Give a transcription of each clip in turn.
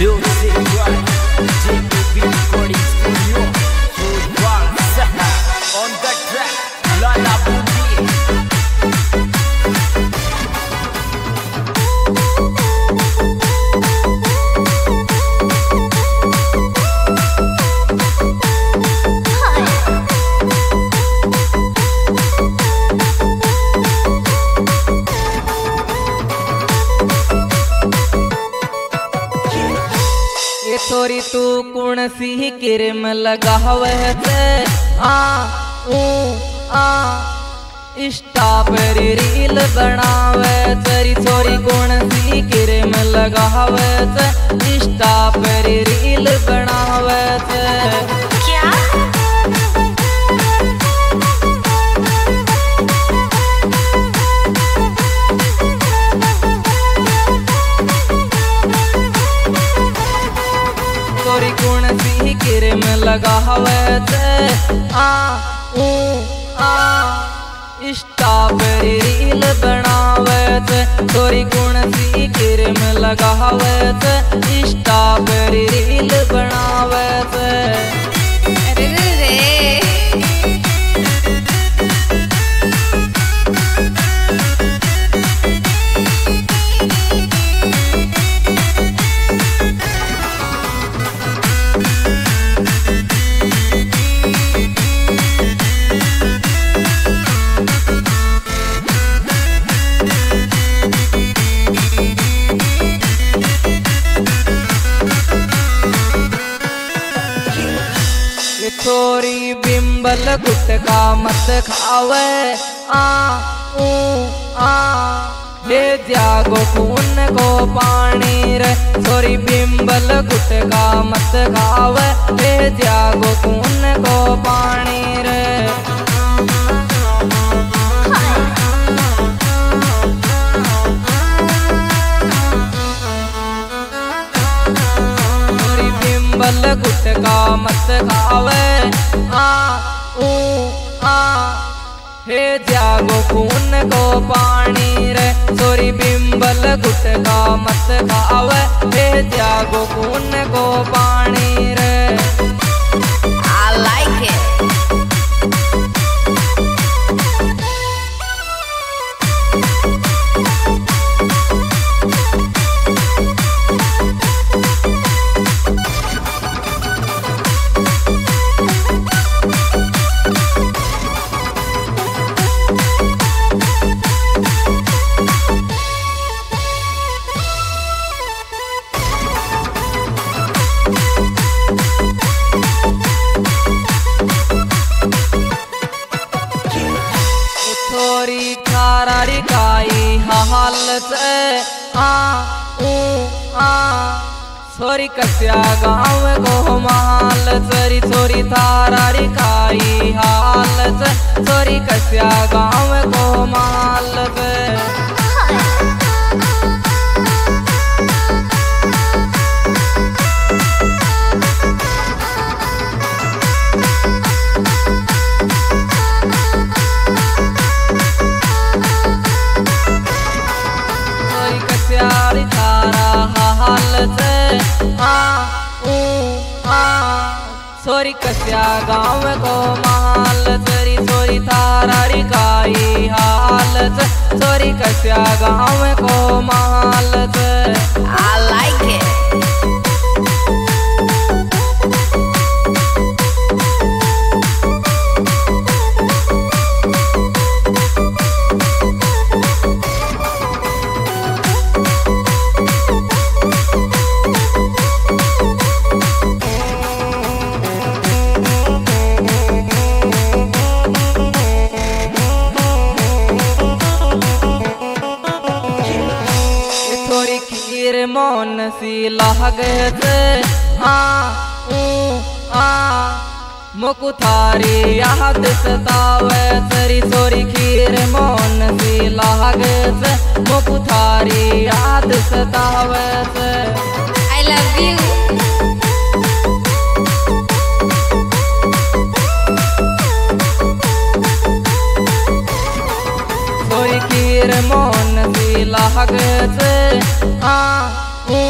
छोरी तू कुण सी किरम लगाव आ, ऊ, आ स्टाप रील बनावे तेरी छोरी कुण सी किरम लगावे से स्टाप रील हवे आ, ऊ, आ स्ट्रॉबेरी रील बनावे थे थोड़ी गुण सी किरम में लगा हवे स्ट्रॉबेरी रील बनावे रे। छोरी बिंबल गुटका मत खावे। आ, ऊ, आ। ले जागो खून को पानी रे। छोरी बिंबल गुटका मत खावे। ले जागो खून को पानी रे। बल गुटका मत खावे। आ ऊ आ हे जागो खून को पानी रे, सोरी बिम्बल गुटका मत खाव। हे जागो खून को पानी रे। तारारी छोरी कस्या गाँव को माल चोरी छोरी थारारी खाई हाल छोरी कस्या गाँव को माल सोरी कस्या गाँव को माल तेरी सोरी तारारी काई हाल सोरी कस्या गाँव को माल I like it. से आ ऊ आ मुकु थारी याद सतावे तेरी सोरी खीर मन सी लागे से मुकु थारी याद सतावे से आई लव यू सोरी खीर मन सी लागे से आ ऊ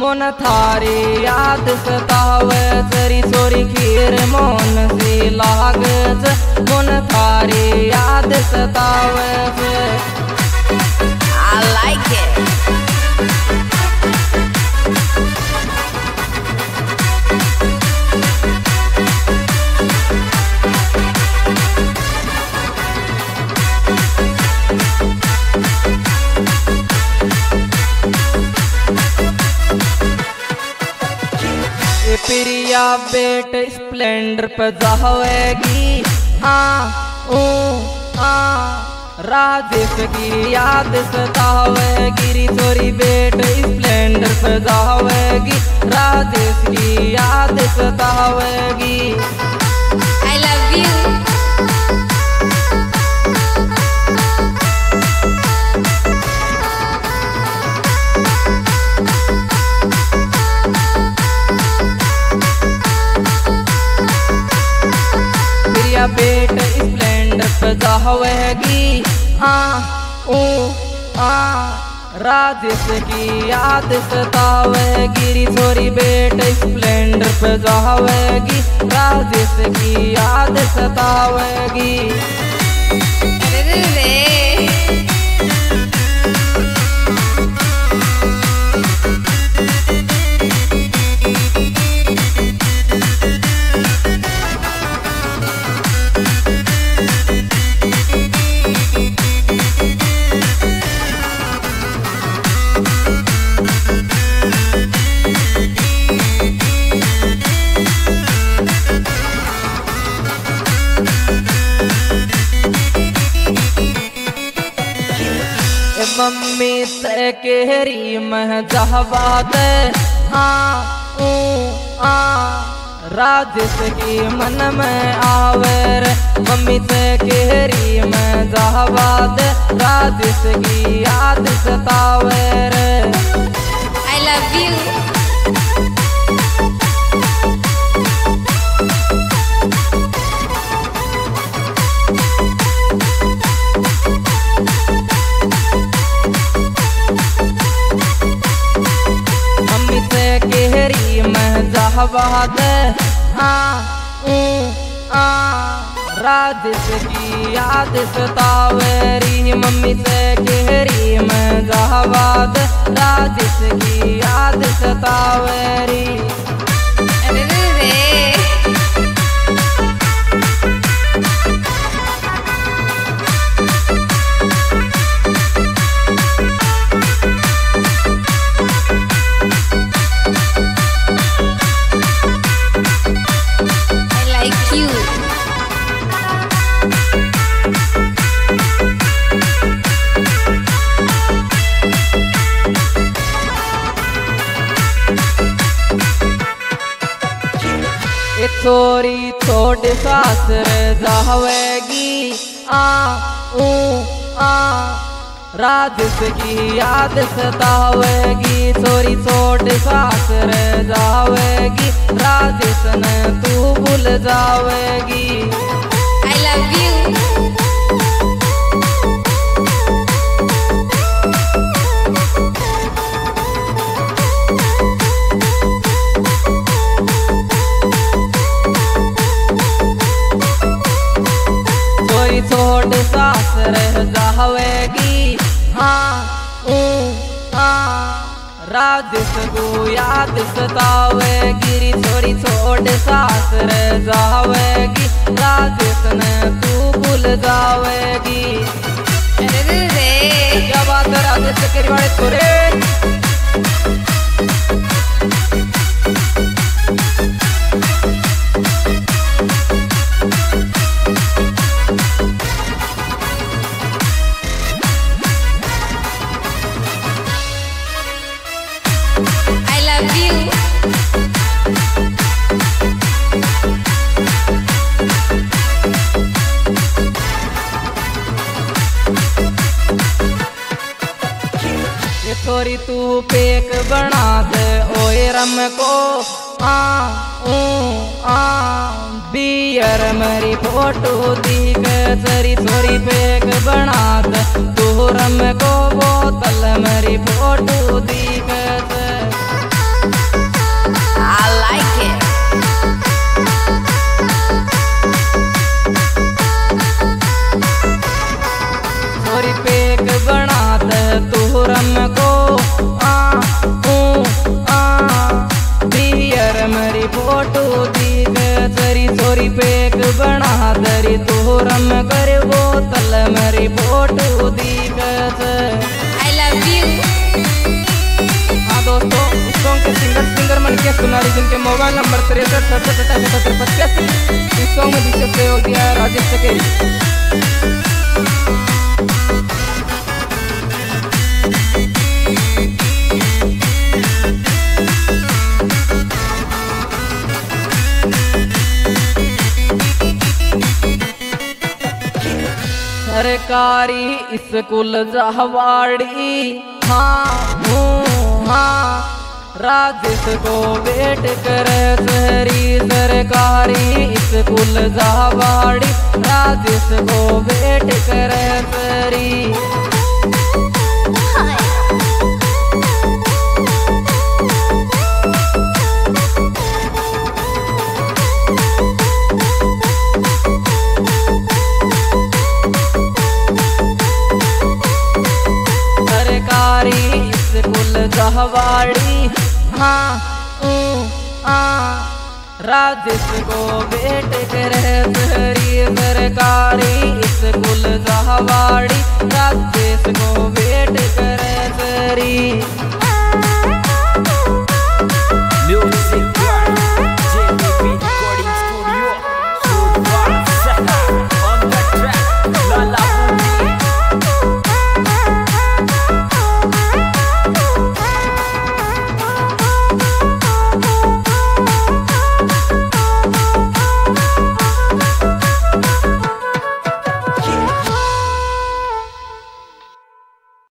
मन थारी याद सतावे चरी सोरी खीर मन सी लागत मन थारी याद सतावे I like it. प्रिया बेट स्प्लेंडर पे जाएगी आ ओ आ राजेश की याद सतावेगी री तोरी बेट स्प्लेंडर पे जाएगी राजेश की याद सतावेगी आई लव you. बेट स्प्लेंडर पे जावेगी आ ओ आ राजेश की याद सतावेगी गिरी छोरी बेट, स्प्लेंडर पे जावेगी राजेश की याद सतावेगी ए मम्मी से केहरी मह जहबात आ, ऊ, आ राजेश की मन में आवर मम्मी से केहरी मह जहबात राजेश की याद सतावे आई I love आ राजेश की याद सतावेरी मम्मी से गहरी में जहबाद। राजेश की याद सतावेरी I जावेगी आ ऊ आ राजेश की याद सतावेगी थोड़ी सास रह जावेगी राजेश ने तू भूल जावेगी आई लव you. सासर जावेगी हाँ ऊ हाँ। राजेश को याद सतावेगी री थोड़ी छोड़ सासर जावेगी राजेश ने तू भूल जावेगी। क्या बात है करी वाले तोरे। पेक बना दे, ओए रम को। आ, ऊ, आ बियर मरी फ़ोटो दी सरी थोड़ी पेक बना फ़ोटो दी तरी थोरी पेक बना तरी तोरम कर वो तल मेरी फ़ोटो दी आई लव यू हाँ दोस्तों सॉन्ग के सिंगर सिंगर मन के सुनारी जिनके मोबाइल नंबर तिरसठ सड़सठ अठासी सत्तर पचासी इस सॉन्ग में दिशा हो गया राजेश सकेरी सरकारी स्कूल जहवाड़ी। हाँ हूँ हाँ राजेश को वेट कर शहरी सरकारी स्कूल जहवाड़ी। राजेश को वेट कर शहरी हवाड़ी। हाँ ऊ, आ। राजेश को बेट करे सरकारी। इस कुल जहवाड़ी राजिश को बेट करे सरी म्यूज़िक